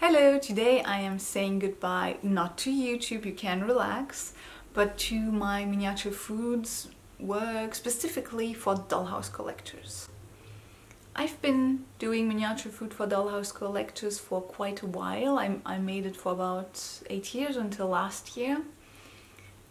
Hello, today I am saying goodbye not to YouTube, you can relax, but to my miniature foods work specifically for dollhouse collectors. I've been doing miniature food for dollhouse collectors for quite a while. I, I made it for about eight years until last year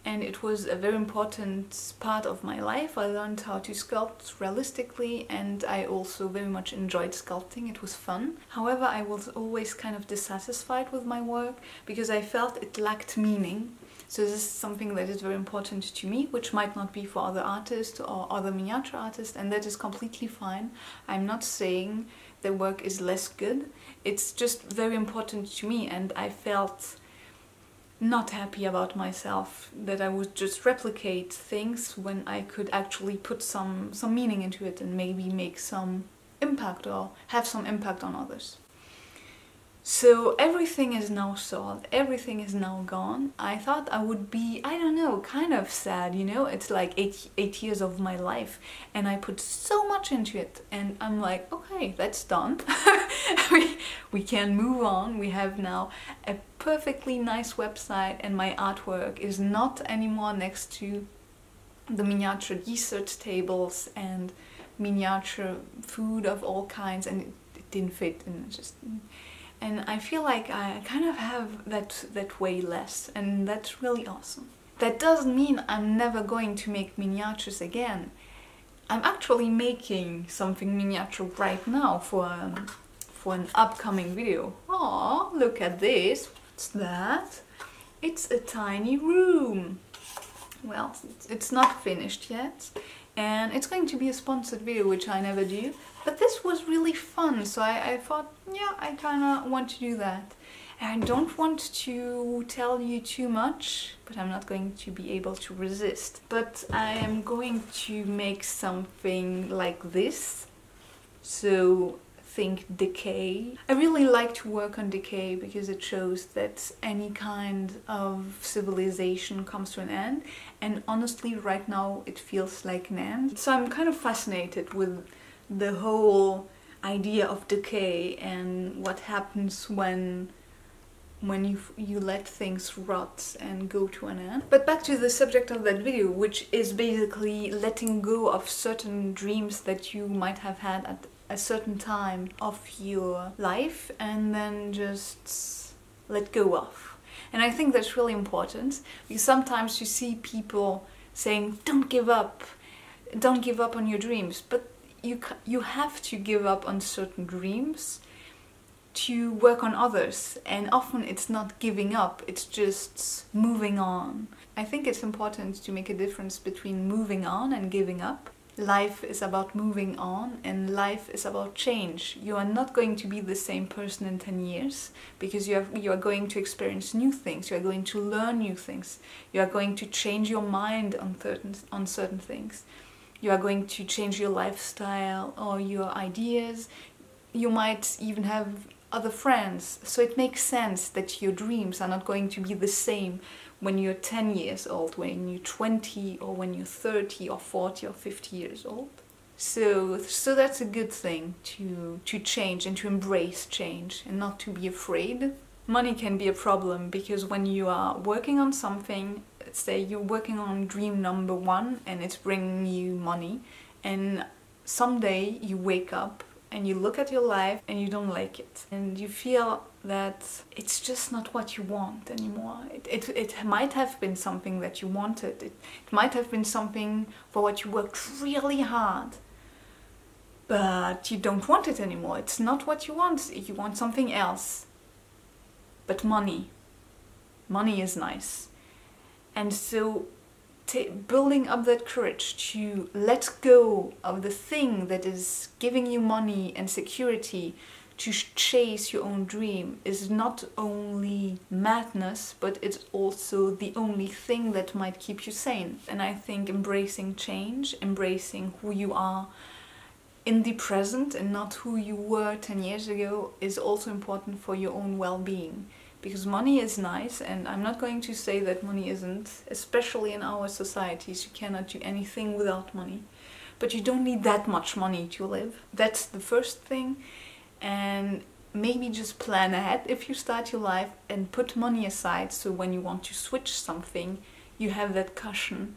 and it was a very important part of my life. I learned how to sculpt realistically and I also very much enjoyed sculpting, it was fun. However, I was always kind of dissatisfied with my work because I felt it lacked meaning. So this is something that is very important to me, which might not be for other artists or other miniature artists, and that is completely fine. I'm not saying the work is less good, it's just very important to me and I felt not happy about myself that I would just replicate things when I could actually put some some meaning into it and maybe make some impact or have some impact on others. So everything is now sold, everything is now gone. I thought I would be, I don't know, kind of sad, you know? It's like eight, eight years of my life and I put so much into it and I'm like, okay, that's done. we, we can move on. We have now a perfectly nice website and my artwork is not anymore next to the miniature dessert tables and miniature food of all kinds and it, it didn't fit and just and I feel like I kind of have that that way less and that's really awesome. That doesn't mean I'm never going to make miniatures again. I'm actually making something miniature right now for um, for an upcoming video. Oh, look at this. What's that? It's a tiny room. Well, it's not finished yet and it's going to be a sponsored video which I never do. But this was really fun so I, I thought yeah I kinda want to do that. And I don't want to tell you too much but I'm not going to be able to resist. But I am going to make something like this. So think decay. I really like to work on decay because it shows that any kind of civilization comes to an end and honestly right now it feels like an end. So I'm kind of fascinated with the whole idea of decay and what happens when when you you let things rot and go to an end. But back to the subject of that video, which is basically letting go of certain dreams that you might have had at a certain time of your life and then just let go of. And I think that's really important because sometimes you see people saying, don't give up, don't give up on your dreams. But you, you have to give up on certain dreams to work on others and often it's not giving up, it's just moving on. I think it's important to make a difference between moving on and giving up life is about moving on and life is about change. You are not going to be the same person in 10 years because you, have, you are going to experience new things, you are going to learn new things, you are going to change your mind on certain, on certain things. You are going to change your lifestyle or your ideas. You might even have other friends. So it makes sense that your dreams are not going to be the same when you're 10 years old, when you're 20 or when you're 30 or 40 or 50 years old. So, so that's a good thing to, to change and to embrace change and not to be afraid. Money can be a problem because when you are working on something, say you're working on dream number one and it's bringing you money and someday you wake up and you look at your life and you don't like it and you feel that it's just not what you want anymore. It, it, it might have been something that you wanted, it, it might have been something for what you worked really hard but you don't want it anymore. It's not what you want, you want something else. But money. Money is nice. And so building up that courage to let go of the thing that is giving you money and security to chase your own dream is not only madness, but it's also the only thing that might keep you sane. And I think embracing change, embracing who you are in the present and not who you were 10 years ago is also important for your own well-being because money is nice and I'm not going to say that money isn't, especially in our societies, you cannot do anything without money. But you don't need that much money to live. That's the first thing. And maybe just plan ahead if you start your life and put money aside so when you want to switch something, you have that cushion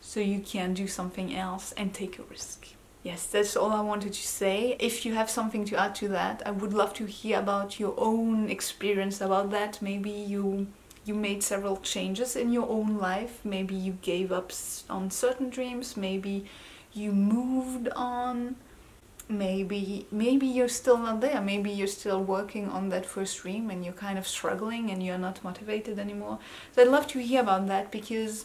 so you can do something else and take a risk. Yes, that's all I wanted to say. If you have something to add to that, I would love to hear about your own experience about that. Maybe you you made several changes in your own life. Maybe you gave up on certain dreams. Maybe you moved on maybe maybe you're still not there maybe you're still working on that first dream and you're kind of struggling and you're not motivated anymore so i'd love to hear about that because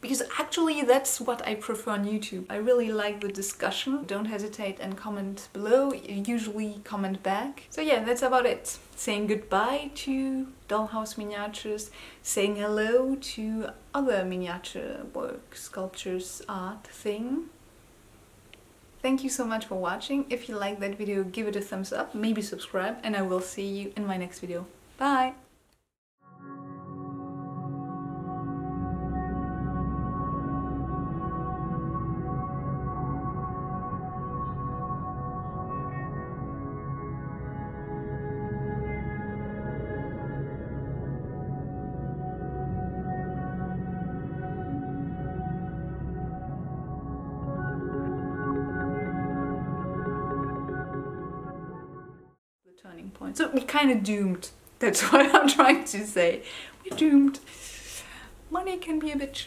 because actually that's what I prefer on YouTube. I really like the discussion. Don't hesitate and comment below. Usually comment back. So yeah, that's about it. Saying goodbye to dollhouse miniatures, saying hello to other miniature work, sculptures, art thing. Thank you so much for watching. If you like that video, give it a thumbs up, maybe subscribe, and I will see you in my next video. Bye! Point. So we're kind of doomed. That's what I'm trying to say. We're doomed. Money can be a bitch.